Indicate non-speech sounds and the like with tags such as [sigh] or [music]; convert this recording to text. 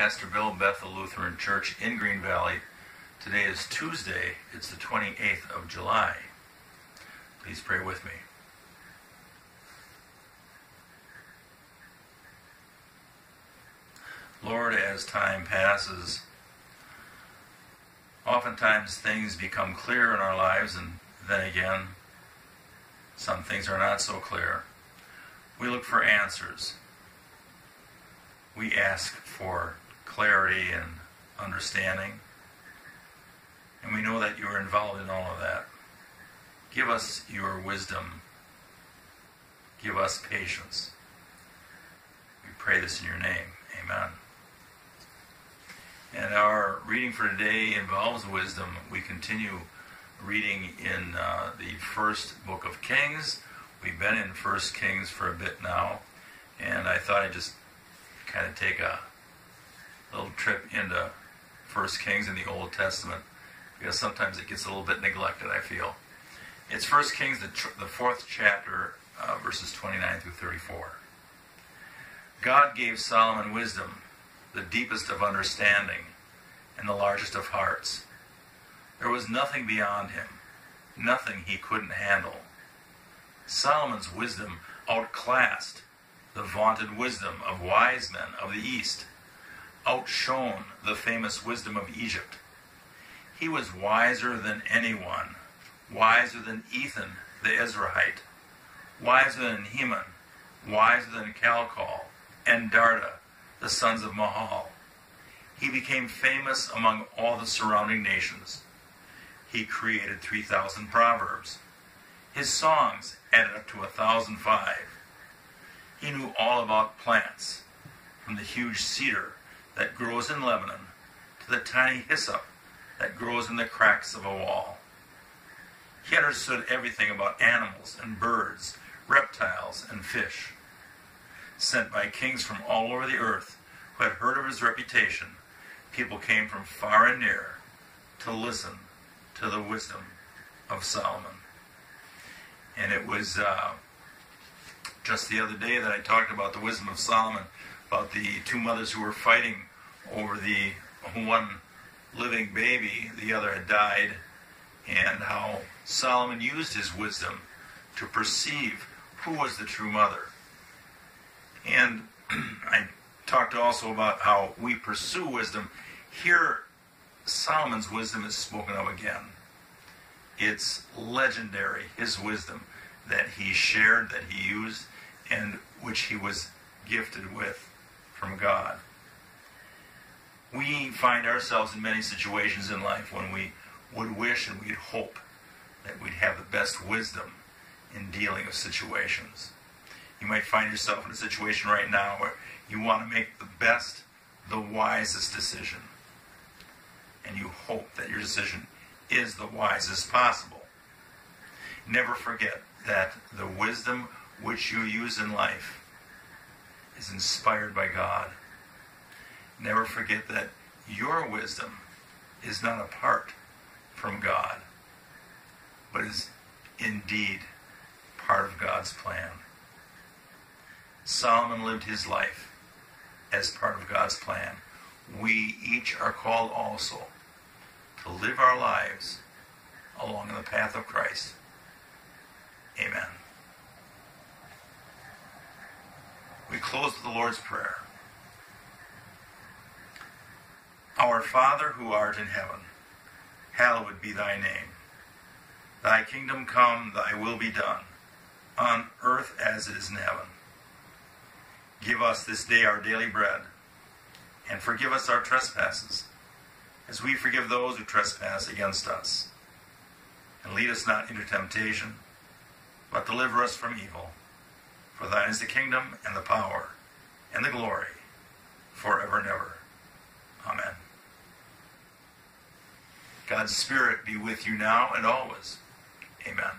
Pastor Bill Bethel Lutheran Church in Green Valley. Today is Tuesday. It's the 28th of July. Please pray with me. Lord, as time passes, oftentimes things become clear in our lives, and then again, some things are not so clear. We look for answers. We ask for clarity and understanding. And we know that you are involved in all of that. Give us your wisdom. Give us patience. We pray this in your name. Amen. And our reading for today involves wisdom. We continue reading in uh, the first book of Kings. We've been in First Kings for a bit now, and I thought I'd just kind of take a little trip into First Kings in the Old Testament because sometimes it gets a little bit neglected. I feel it's First Kings, the, tr- the fourth chapter, uh, verses 29 through 34. God gave Solomon wisdom, the deepest of understanding, and the largest of hearts. There was nothing beyond him, nothing he couldn't handle. Solomon's wisdom outclassed the vaunted wisdom of wise men of the East, outshone the famous wisdom of Egypt. He was wiser than anyone, wiser than Ethan the Ezrahite, wiser than Heman, wiser than Calcol, and Darda, the sons of Mahol. He became famous among all the surrounding nations. He created 3,000 proverbs. His songs added up to a thousand five. He knew all about plants, from the huge cedar that grows in Lebanon to the tiny hyssop that grows in the cracks of a wall. He understood everything about animals and birds, reptiles and fish. Sent by kings from all over the earth who had heard of his reputation, people came from far and near to listen to the wisdom of Solomon. And it was uh, just the other day that I talked about the wisdom of Solomon, about the two mothers who were fighting over the one living baby, the other had died, and how Solomon used his wisdom to perceive who was the true mother. And [clears throat] I talked also about how we pursue wisdom. Here, Solomon's wisdom is spoken of again. It's legendary, his wisdom that he shared, that he used, and which he was gifted with from God. We find ourselves in many situations in life when we would wish and we'd hope that we'd have the best wisdom in dealing with situations. You might find yourself in a situation right now where you want to make the best, the wisest decision. And you hope that your decision is the wisest possible. Never forget that the wisdom which you use in life is inspired by God. Never forget that your wisdom is not apart from God, but is indeed part of God's plan. Solomon lived his life as part of God's plan. We each are called also to live our lives along the path of Christ. Amen. We close with the Lord's Prayer. Our Father who art in heaven, hallowed be thy name. Thy kingdom come, thy will be done, on earth as it is in heaven. Give us this day our daily bread, and forgive us our trespasses, as we forgive those who trespass against us. And lead us not into temptation, but deliver us from evil. For thine is the kingdom, and the power, and the glory, forever and ever. Amen. God's Spirit be with you now and always. Amen.